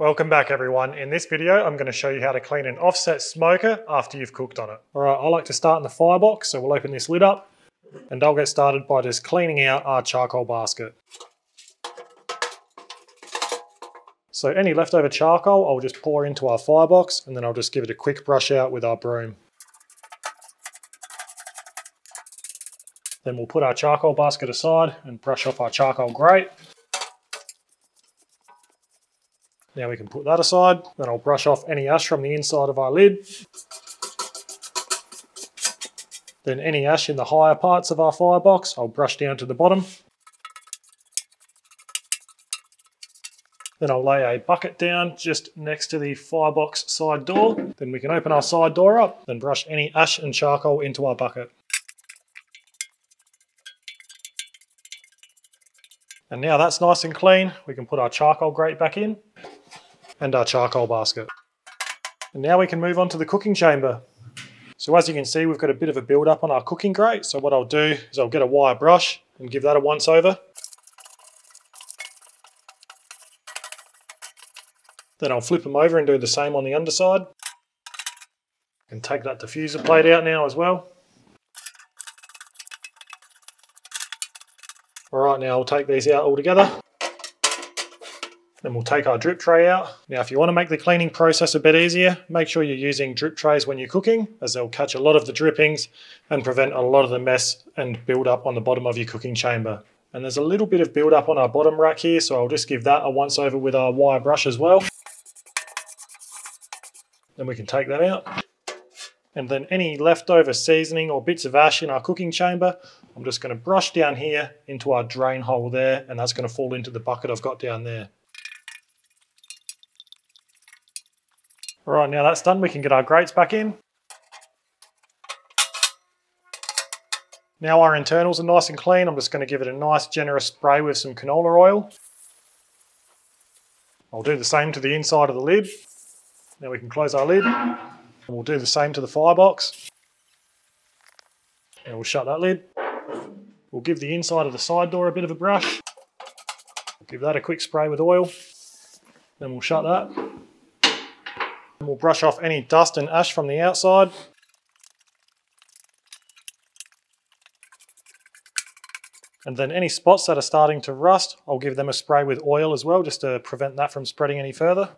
Welcome back everyone. In this video, I'm going to show you how to clean an offset smoker after you've cooked on it. All right, I like to start in the firebox, so we'll open this lid up and I'll get started by just cleaning out our charcoal basket. So any leftover charcoal, I'll just pour into our firebox and then I'll just give it a quick brush out with our broom. Then we'll put our charcoal basket aside and brush off our charcoal grate. Now we can put that aside. Then I'll brush off any ash from the inside of our lid. Then any ash in the higher parts of our firebox, I'll brush down to the bottom. Then I'll lay a bucket down just next to the firebox side door. Then we can open our side door up, then brush any ash and charcoal into our bucket. And now that's nice and clean, we can put our charcoal grate back in and our charcoal basket. And now we can move on to the cooking chamber. So as you can see, we've got a bit of a build up on our cooking grate. So what I'll do is I'll get a wire brush and give that a once over. Then I'll flip them over and do the same on the underside. And take that diffuser plate out now as well. All right, now I'll take these out all together. Then we'll take our drip tray out. Now, if you want to make the cleaning process a bit easier, make sure you're using drip trays when you're cooking, as they'll catch a lot of the drippings and prevent a lot of the mess and build up on the bottom of your cooking chamber. And there's a little bit of build up on our bottom rack here, so I'll just give that a once over with our wire brush as well. Then we can take that out. And then any leftover seasoning or bits of ash in our cooking chamber, I'm just going to brush down here into our drain hole there, and that's going to fall into the bucket I've got down there. Right, now that's done, we can get our grates back in. Now our internals are nice and clean, I'm just going to give it a nice generous spray with some canola oil. I'll do the same to the inside of the lid. Now we can close our lid. And we'll do the same to the firebox. And we'll shut that lid. We'll give the inside of the side door a bit of a brush. Give that a quick spray with oil. Then we'll shut that. We'll brush off any dust and ash from the outside. And then any spots that are starting to rust, I'll give them a spray with oil as well, just to prevent that from spreading any further.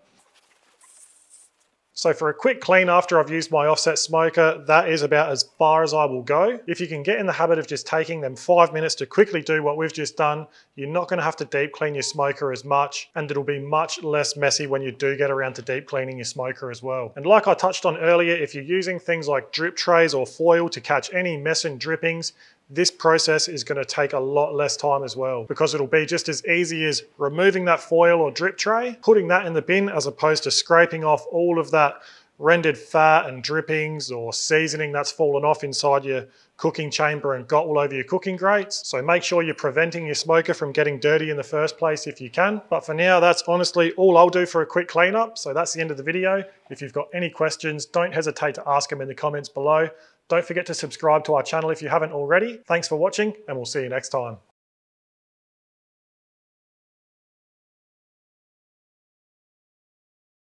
So for a quick clean after I've used my offset smoker, that is about as far as I will go. If you can get in the habit of just taking them five minutes to quickly do what we've just done, you're not gonna have to deep clean your smoker as much and it'll be much less messy when you do get around to deep cleaning your smoker as well. And like I touched on earlier, if you're using things like drip trays or foil to catch any mess and drippings, this process is going to take a lot less time as well because it'll be just as easy as removing that foil or drip tray, putting that in the bin as opposed to scraping off all of that rendered fat and drippings or seasoning that's fallen off inside your cooking chamber and got all over your cooking grates. So make sure you're preventing your smoker from getting dirty in the first place if you can. But for now, that's honestly all I'll do for a quick cleanup. So that's the end of the video. If you've got any questions, don't hesitate to ask them in the comments below. Don't forget to subscribe to our channel if you haven't already. Thanks for watching and we'll see you next time.